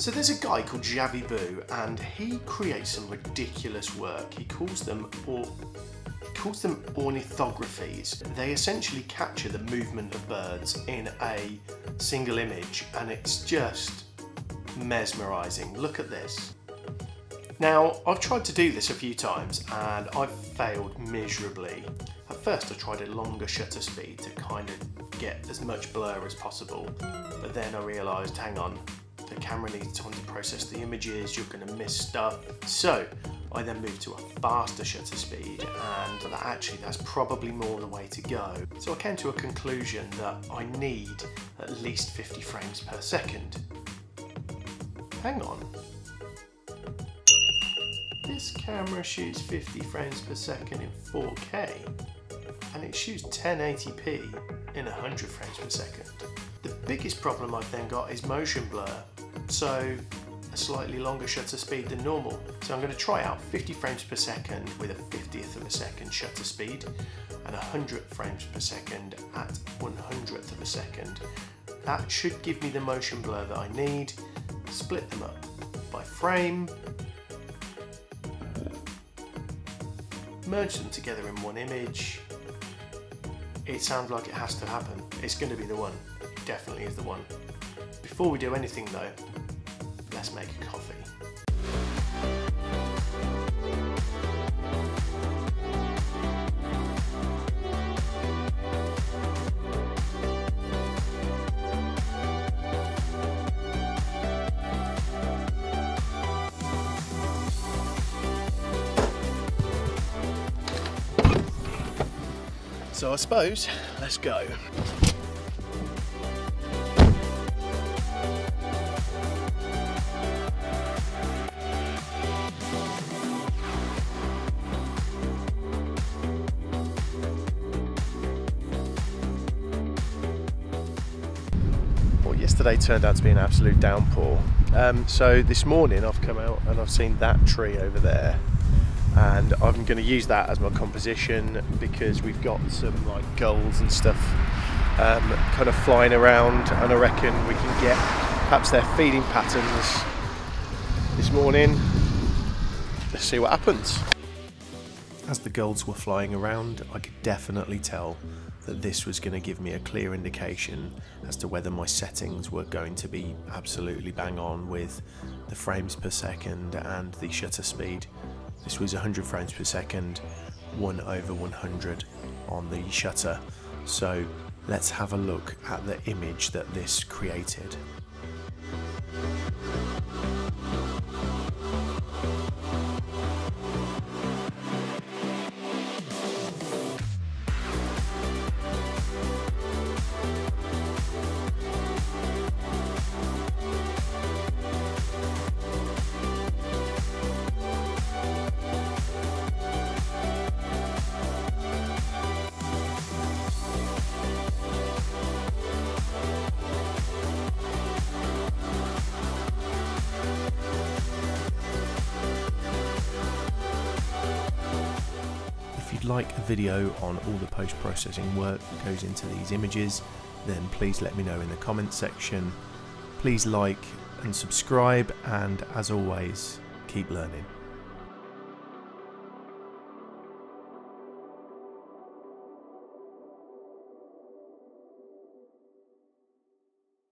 So there's a guy called Xavi Bou and he creates some ridiculous work. He calls them or he calls them ornithographies. They essentially capture the movement of birds in a single image and it's just mesmerizing. Look at this. Now, I've tried to do this a few times and I've failed miserably. At first I tried a longer shutter speed to kind of get as much blur as possible, but then I realised, hang on, the camera needs time to process the images, you're going to miss stuff. So I then moved to a faster shutter speed and that actually that's probably more the way to go. So I came to a conclusion that I need at least 50 frames per second. Hang on, this camera shoots 50 frames per second in 4K and it shoots 1080p in 100 frames per second. The biggest problem I've then got is motion blur, so a slightly longer shutter speed than normal. So I'm going to try out 50 frames per second with a 50th of a second shutter speed and 100 frames per second at 100th of a second. That should give me the motion blur that I need. Split them up by frame, merge them together in one image. It sounds like it has to happen. It's going to be the one. It definitely is the one. Before we do anything though, let's make a coffee. So I suppose, let's go. Yesterday turned out to be an absolute downpour. Um, so this morning I've come out and I've seen that tree over there. And I'm going to use that as my composition because we've got some like gulls and stuff um, kind of flying around. And I reckon we can get perhaps their feeding patterns this morning. Let's see what happens. As the gulls were flying around I could definitely tell that this was going to give me a clear indication as to whether my settings were going to be absolutely bang on with the frames per second and the shutter speed this was 100 frames per second, 1 over 100 on the shutter. So let's have a look at the image that this created. You'd like a video on all the post-processing work that goes into these images, then please let me know in the comments section. Please like and subscribe, and as always, keep learning.